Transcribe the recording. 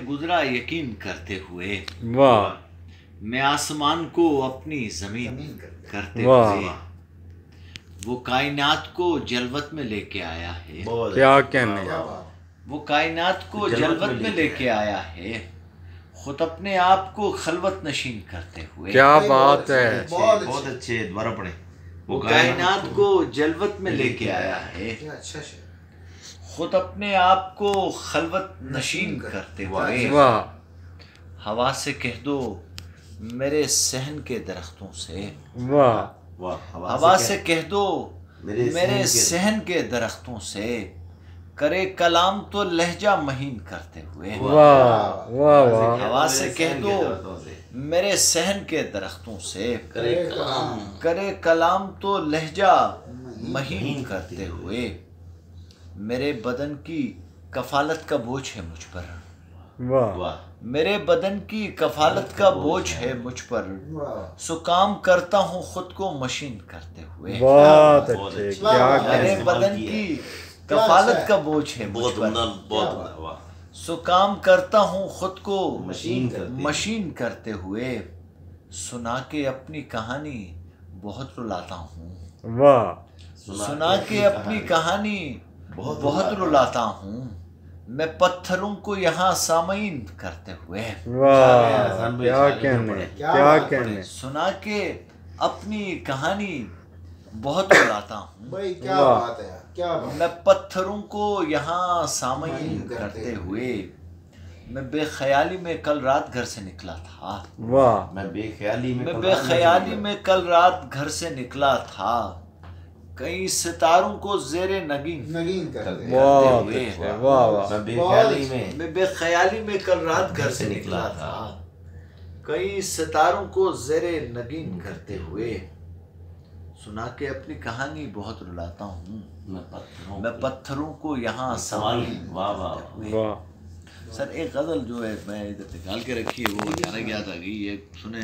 गुजरा यकीन करते हुए। वाह। मैं आसमान को अपनी ज़मीन करते वाह। हुए वो कायनात को जलवत में लेके आया है। क्या अच्छा। कहने। वो कायनात को जलवत में लेके आया। है। खुद अपने आप को खलवत नशीन करते हुए। क्या बात है। बहुत अच्छे। दोबारा पढ़े। वो कायनात को जलवत में लेके आया है। अच्छा खुद अपने आप को खलवत नशीन करते हुए हवा से कह दो मेरे सहन के दरख्तों से। वाह। वाह हवा से कह दो मेरे मेरे सहन के- दरख्तों से। करे कलाम तो लहजा महीन करते हुए। वाह वाह वाह हवा से मेरे कह सहन दो के मेरे सहन के दरख्तों से। करे कलाम। करे कलाम तो लहजा महीन करते हुए। मेरे बदन की कफालत का बोझ है मुझ पर। वाह। वाह। मेरे बदन की कफालत का बोझ है मुझ पर। वाह। सो काम करता हूँ खुद को मशीन करते हुए। बहुत अच्छे। क्या मेरे बदन की कफालत का बोझ है बहुत बहुत सो काम करता हूँ खुद को मशीन करते मशीन करते हुए। सुना के अपनी कहानी बहुत रुलाता हूँ। वाह। सुना के अपनी कहानी बहुत बहुत रुलाता हूँ। मैं पत्थरों को यहाँ सामयीन करते हुए क्या कहने क्या कहने। सुना के अपनी कहानी बहुत रुलाता हूँ। भाई क्या बात है क्या बात मैं पत्थरों को यहाँ सामयीन करते हुए। मैं बेख्याली में कल रात घर से निकला था। वाह। मैं बेख्याली में मैं बेख्याली में कल रात घर से निकला था। कई सितारों को जेरे नगीन नगीन करते बहुत हुए। वाह वाह। मैं बेख्याली में मैं बेख्याली में कल रात घर से निकला था। कई सितारों को जेर नगीन करते हुए सुना के अपनी कहानी बहुत रुलाता हूँ। मैं पत्थरों मैं पत्थरों को यहाँ सवाल सामयीन वाह वाह। करते हुए वाह। सर एक गज़ल जो है मैं इधर निकाल के रखी है वो अचानक याद आ गई ये सुने